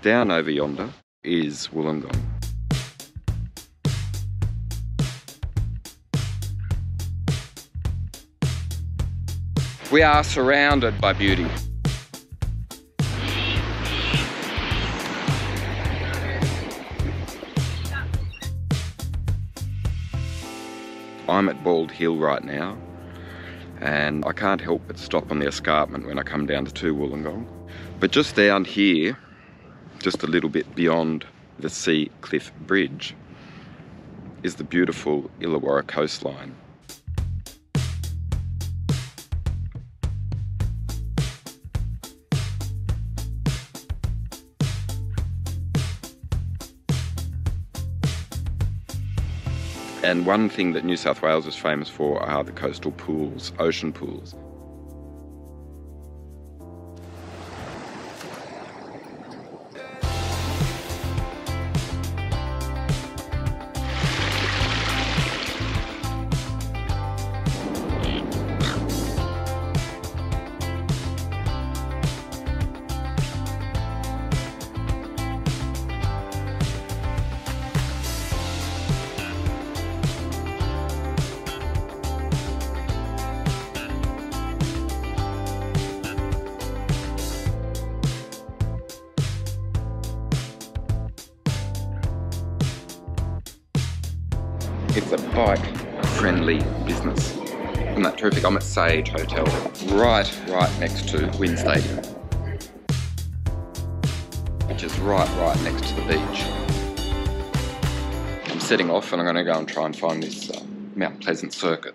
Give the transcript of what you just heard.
Down over yonder is Wollongong. We are surrounded by beauty. I'm at Bald Hill right now and I can't help but stop on the escarpment when I come down to Two Wollongong. But just down here, just a little bit beyond the Sea Cliff Bridge, is the beautiful Illawarra coastline. And one thing that New South Wales is famous for are the coastal pools, ocean pools. It's a bike friendly business. Isn't that terrific? I'm at Sage Hotel, right, right next to WIN Stadium, which is right, right next to the beach. I'm setting off and I'm going to go and try and find this uh, Mount Pleasant circuit.